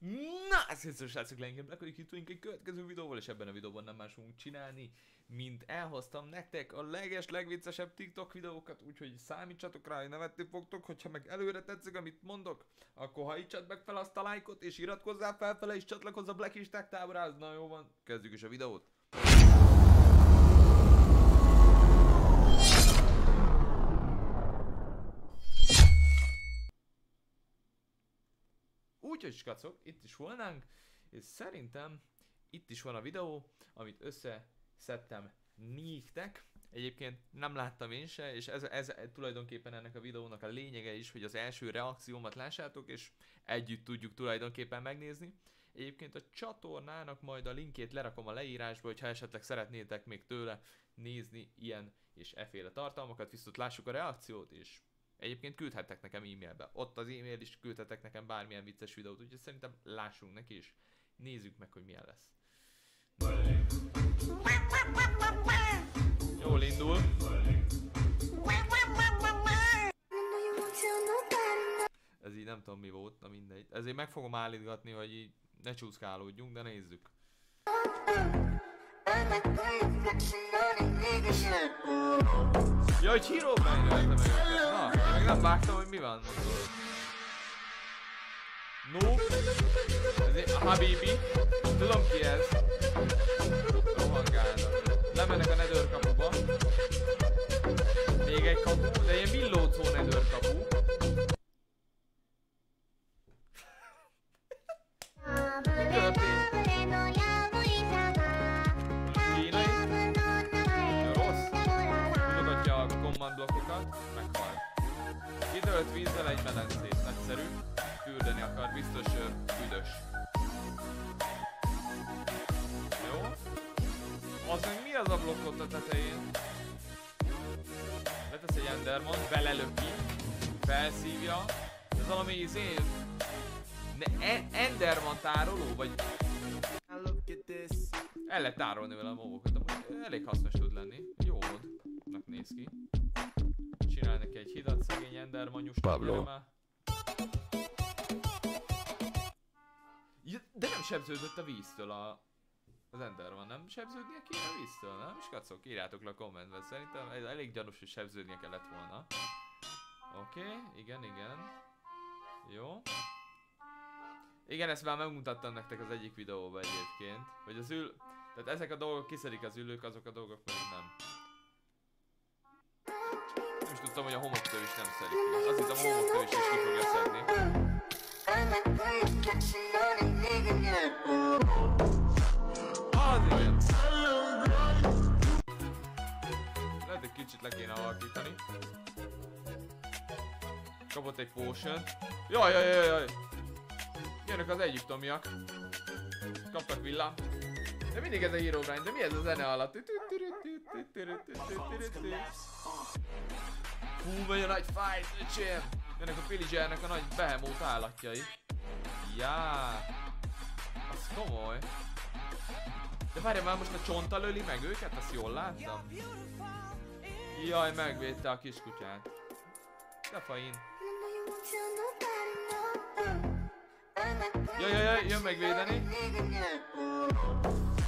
Na, sziasztok srácok, leginkább akarjuk jutunk egy következő videóval, és ebben a videóban nem más fogunk csinálni, mint elhoztam nektek a leges, legviccesebb TikTok videókat, úgyhogy számítsatok rá, hogy nevetni fogtok, hogyha meg előre tetszik, amit mondok, akkor hajtsad meg fel azt a lájkot, és iratkozzál felfele, és csatlakozz a Black Isták táborához. Na jó van, kezdjük is a videót. Úgyhogy skacok, itt is volnánk, és szerintem itt is van a videó, amit összeszedtem néktek. Egyébként nem láttam én se, és ez, ez tulajdonképpen ennek a videónak a lényege is, hogy az első reakciómat lássátok, és együtt tudjuk tulajdonképpen megnézni. Egyébként a csatornának majd a linkét lerakom a leírásba, hogyha esetleg szeretnétek még tőle nézni ilyen és eféle tartalmakat, viszont lássuk a reakciót, és Egyébként küldhettek nekem e-mailbe. Ott az e-mail is küldhetek nekem bármilyen vicces videót, úgyhogy szerintem lássunk neki és nézzük meg, hogy milyen lesz. Jól indul. Ez így nem tudom mi volt, na mindegy. Ezért meg fogom állítgatni, hogy így ne csúszkálódjunk, de nézzük. Ja, hogy Bang meg. Na, meg nem vágtam, hogy mi van. No. Ez egy Habibi. Tudom ki ez. Rohangálnak. Lemennek a Nether kapuba. Még egy kapu, de ilyen millócó Nether kapu. Kitölt vízzel egy medencét, nagyszerű. Fürdeni akar, biztos ö, büdös. Jó. Az meg mi az a blokkot a tetején? Letesz egy Enderman, belelöki, felszívja. Ez valami izé... Ne, e Enderman tároló, vagy el lehet tárolni vele a mobokat, amúgy elég hasznos tud lenni. Jó modnak néz ki. Endermanyus. Pablo. Ja, de nem sebződött a víztől a... Az Enderman nem sebződnie kéne a víztől, nem? És kacok, írjátok le a kommentbe. Szerintem ez elég gyanús, hogy sebződnie kellett volna. Oké, okay, igen, igen. Jó. Igen, ezt már megmutattam nektek az egyik videóban egyébként, hogy az ül... Tehát ezek a dolgok kiszedik az ülők, azok a dolgok pedig nem. Tudtam, hogy a homoktől is nem szedik ki. Azt hittem, a homoktől is, is ki fogja szedni. Az igen. Lehet, egy kicsit le kéne alakítani. Kapott egy potion. Jaj, jaj, jaj, jaj. Jönnek az egyiptomiak. Kaptak villám. De mindig ez a hero grind, de mi ez a zene alatt? Fú, vagy a nagy fight, öcsém! Jönnek a pillagernek a nagy behemoth állatjai. Já, az komoly. De várj már most a csonta löli meg őket, azt jól láttam? Jaj, megvédte a kiskutyát. De fain. Jaj, jaj, jaj, jön megvédeni.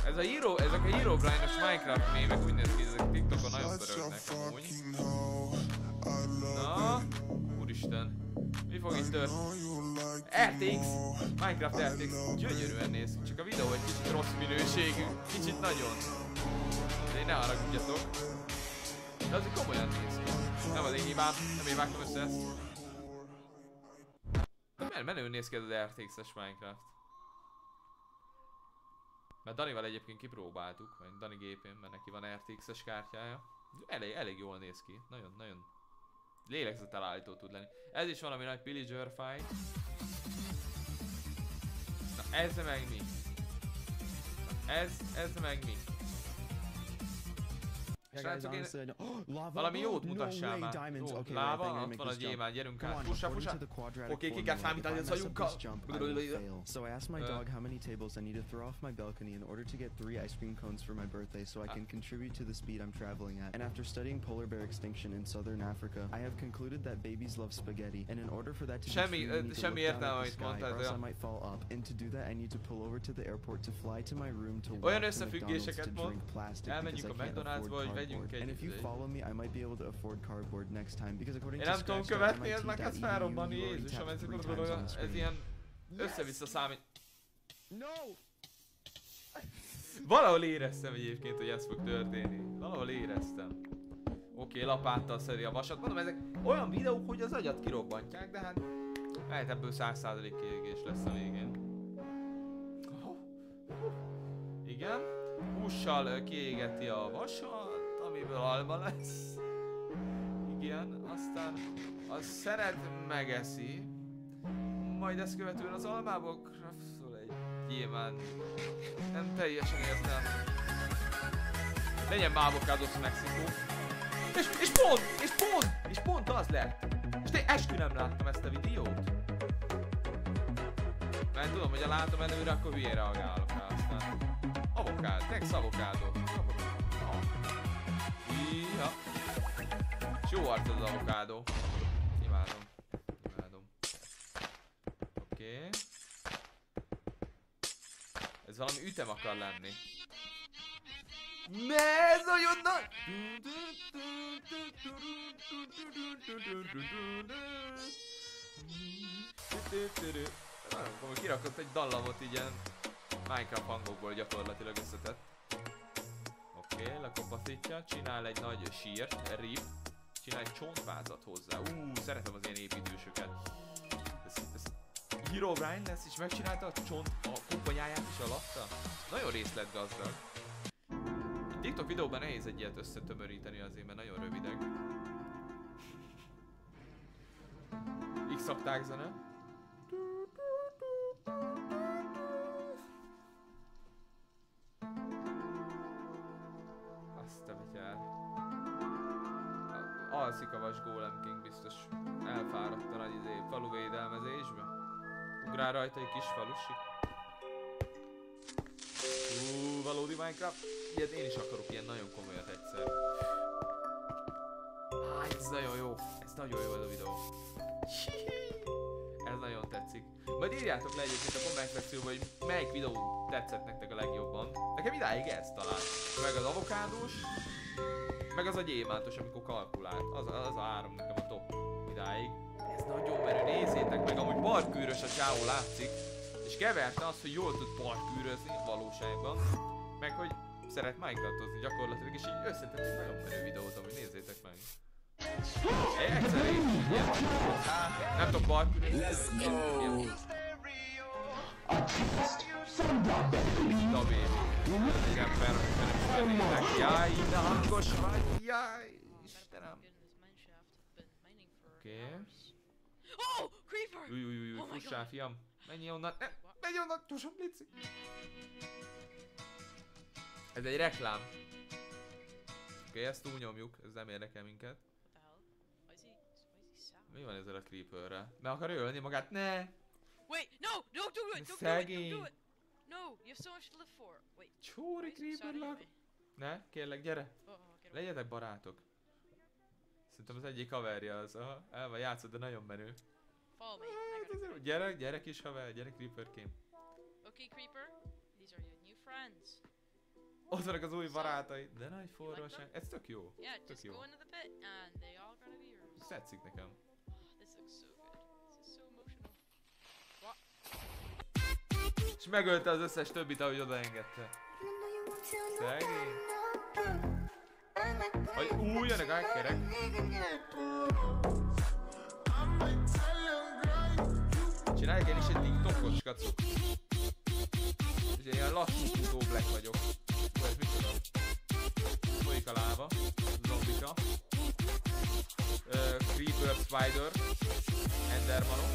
Ez a hero, ezek a hero grindos Minecraft mémek úgy néz ki, ezek TikTokon nagyon pörögnek amúgy. Na, úristen. Mi fog itt? RTX, Minecraft RTX, gyönyörűen néz csak a videó egy kicsit rossz minőségű, kicsit nagyon. De én ne haragudjatok. De azért komolyan néz. Nem az én hibám, nem én vágtam össze ezt. De men menő néz ki ez az RTX-es Minecraft. Mert Danival egyébként kipróbáltuk, vagy Dani gépén, mert neki van RTX-es kártyája. Elég, elég jól néz ki, nagyon, nagyon lélegzetelállító tud lenni. Ez is valami nagy pillager fight. Na ez meg mi? Na ez, ez meg mi? Yeah, Srácok, én honestly, I. Oh, lava! valami jót mutassál way, már. diamonds. Jó, Okay, láva, think I'm ott van a make this jump. gyémánt, gyerünk át. on, Pussa, according pussa. to the quadratic Oké, ki kell számítani I a mess up szajunkkal. this jump, I will fail. So I asked my dog how many tables I need to throw off my balcony in order to get three ice cream cones for my birthday so I Ah. can contribute to the speed I'm traveling at. And after studying polar bear extinction in southern Africa, I have concluded that babies love spaghetti. And in order for that to Semmi- be true, ö, I need to semmi look down értelme, at the amit sky, mondtál, or else I might fall up. And to do that, I need to pull over to the airport to fly to my room to walk Olyan to összefüggéseket McDonald's to drink plastic because Elmenjünk I a can't McDonald'sba, afford egy... And if you follow me, I might be able to afford cardboard next time because according Én to nem tudom követni, ez már kezd you felrobbani, Jézusom, ez, ez, ilyen össze-vissza számít. No! Valahol éreztem egyébként, hogy ez fog történni. Valahol éreztem. Oké, lapáttal szedi a vasat. Mondom, ezek olyan videók, hogy az agyat kirobbantják, de hát lehet ebből 100% kiégés lesz a végén. Igen. Hússal kiégeti a vasat, amiből alma lesz. Igen, aztán az szeret megeszi. Majd ezt követően az almából craftol egy gyémánt. Nem teljesen értem. Legyen már avocados Mexikó. És, és pont, és pont, és pont az lett. És te eskü nem láttam ezt a videót. Mert tudom, hogy ha látom előre, akkor hülyén reagálok rá aztán. Avokád, next avokádó. Ja. És jó arc az avokádó. Imádom. Imádom. Oké. Okay. Ez valami ütem akar lenni. Ne, ez nagyon nagy! Komoly, kirakott egy dallamot így ilyen Minecraft hangokból gyakorlatilag összetett. Oké, okay, lekopaszítja, csinál egy nagy sírt, rip, csinál egy csontvázat hozzá. Ú, szeretem az ilyen építősöket. Ez, ez Hero Brian lesz és megcsinálta a csont a kumpanyáját is alatta? Nagyon részletgazdag. Egy TikTok videóban nehéz egy ilyet összetömöríteni azért, mert nagyon rövidek. X-akták zene. Alszik a vas King biztos elfáradt a nagy izé, faluvédelmezésbe. Ugrál rajta egy kis falusi. Ú, valódi Minecraft. Ilyet én is akarok, ilyen nagyon komolyat egyszer. Á, ez nagyon jó. Ez nagyon jó ez a videó. Ez nagyon tetszik. Majd írjátok le egyébként a komment hogy melyik videó tetszett nektek a legjobban. Nekem idáig ez talán. Meg az avokádós, meg az a gyémántos, amikor kalkulált. Az, az a három nekem a top idáig. Ez nagyon menő, nézzétek meg, amúgy parkűrös a csávó látszik. És keverte azt, hogy jól tud parkűrözni valóságban. Meg hogy szeret Minecraftozni gyakorlatilag, és így összetett egy nagyon menő videót, amúgy nézzétek meg. Egy egyszer én is ilyen. Nem tudok parkűrözni. Let's go! Ember, nem Jaj, de hangos vagy, Istenem. Oké. Oh, creeper! Új, új, új, Oh my fussál, fiam. Menj onnan, ne, menj onnan, gyorsan, Blici. Ez egy reklám. Oké, ezt túlnyomjuk, ez nem érdekel minket. Mi van ezzel a creeperrel? Meg akar ölni magát? Ne! Wait, no, don't do it, don't do it, don't do it. No, you have so much to live for. Wait, Csóri is he sad creeper lak. anyway? Ne, kérlek, gyere. Oh, oh. Legyetek barátok. Szerintem az egyik haverja az, aha, el van játszott, de nagyon menő. Follow me. Hát, jó. Gyere, gyere kis haver, gyere creeperként. Okay, creeper. These are your new friends. Ott vannak az új barátai. De nagy forróság. Ez tök jó. Yeah, Tök just jó. go into the pit and they all gonna be yours. Ez tetszik nekem. És megölte az összes többit, ahogy odaengedte. Szegény. Vagy új, jönnek a hackerek. Csinálják én is egy TikTokot, skacok. És én ilyen lassú futó black vagyok. Hú, ez micsoda? Folyik a láva. Zombika. Uh, Creeper, Spider. Endermanok.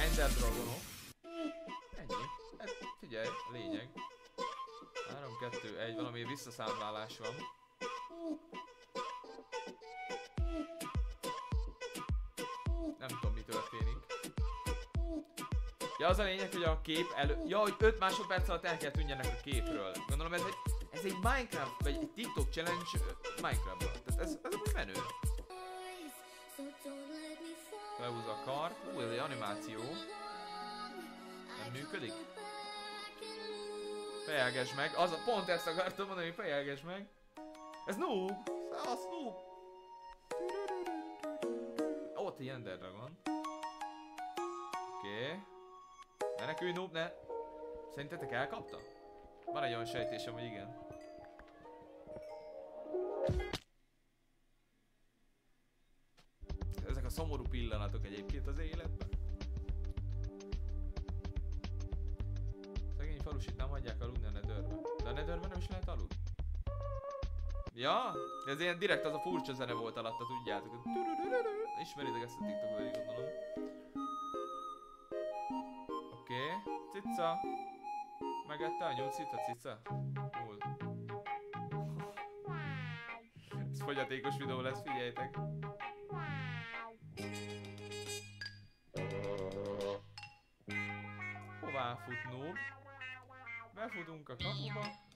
Ender Dragonok figyelj, lényeg. 3, 2, 1, valami visszaszámlálás van. Nem tudom, mi történik. Ja, az a lényeg, hogy a kép elő... Ja, hogy 5 másodperc alatt el kell tűnjenek a képről. Gondolom ez egy... Ez egy Minecraft, vagy egy TikTok challenge Minecraftban. Tehát ez, ez úgy menő. Lehúzza a kar. Hú, ez egy animáció. Nem működik? Fejelges meg. Az a, pont ezt akartam mondani, hogy fejelges meg. Ez noob. Az noob. Ott egy Ender Dragon. Oké. Okay. Menekülj noob, ne. Szerintetek elkapta? Van egy olyan sejtésem, hogy igen. Ezek a szomorú pillanatok egyébként az életben. Ja, ez ilyen direkt az a furcsa zene volt alatta, tudjátok. Ismeritek ezt a TikTokot, így gondolom. Oké, okay. cica. Megette a nyúcit a cica? Hol? Ez fogyatékos videó lesz, figyeljétek. Hová futnunk? Befutunk a kapuba.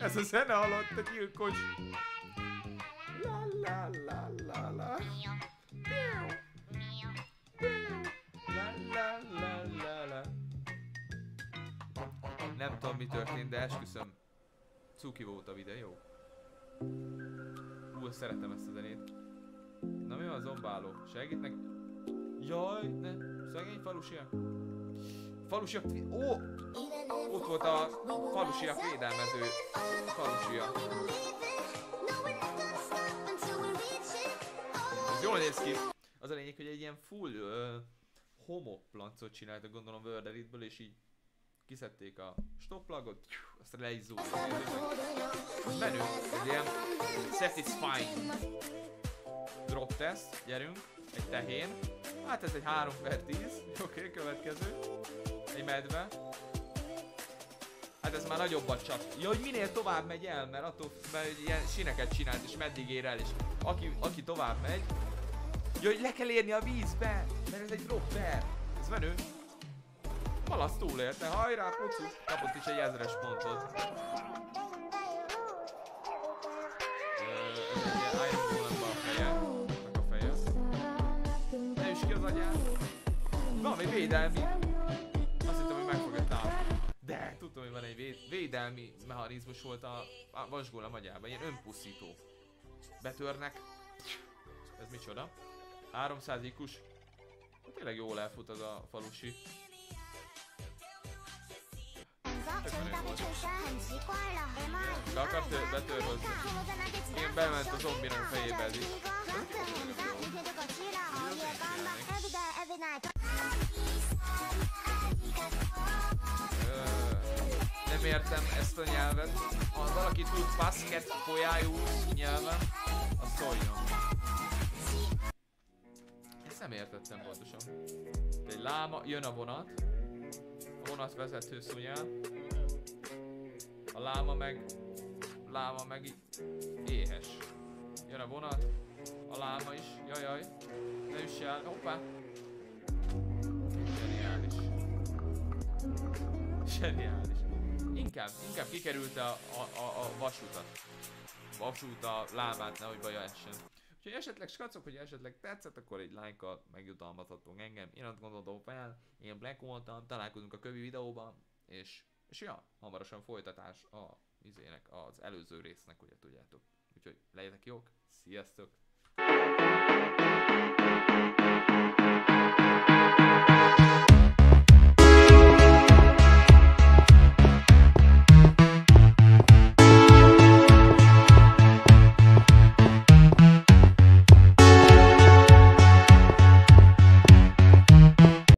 Ez a zene alatt a gyilkos. La la la la la. Nem tudom mi történt, de esküszöm. Cuki volt a videó? Hú, szeretem ezt a zenét. Na mi van zombáló? Segítnek? Jaj, ne, szegény falusiak. Falusiak, ó! Ott volt a falusiak védelmező falusia. Ez jól néz ki. Az a lényeg, hogy egy ilyen full uh, homokplancot csináltak gondolom Worderitből, és így kiszedték a stopplagot, aztán le is zúgtak. Menő, egy ilyen satisfying drop test, gyerünk, egy tehén. Hát ez egy 3 per 10, oké, okay, következő. Egy medve. Hát ez már nagyobbat csak. Ja, hogy minél tovább megy el, mert attól, mert ilyen sineket csinált, és meddig ér el, és aki, aki tovább megy, Ja, hogy le kell érni a vízbe, mert ez egy dropper. Ez menő. Malasz túlélte, hajrá, pucus. Kapott is egy ezres pontot. Van egy védelmi... Azt hittem, hogy meg fogja. De tudtam, hogy van egy véd, védelmi mechanizmus volt a, a vasgól a magyárban, ilyen önpusztító. Betörnek. Ez micsoda? 300 ikus. Hát tényleg jól elfut az a falusi. Be akart betör hozzá. Én bement a zombinak fejébe ez is. Nem értem ezt a nyelvet. Ha valaki tud basket folyájú nyelven, az szóljon. Ezt nem értettem pontosan. Egy láma, jön a vonat. A vonat vezető szunyál. A láma meg... Láma meg éhes. Jön a vonat. A láma is. Jajaj. Ne üss el. Hoppá. Zseniális. Zseniális. Inkább, inkább kikerülte a, a, a, a vasutat. Vasút a lábát, nehogy baja essen. Úgyhogy esetleg skacok, hogy esetleg tetszett, akkor egy lájkkal megjutalmazhatunk engem. Én azt gondolom fel, én Black voltam, találkozunk a kövi videóban, és, és ja, hamarosan folytatás a izének, az előző résznek, ugye tudjátok. Úgyhogy legyetek jók, sziasztok!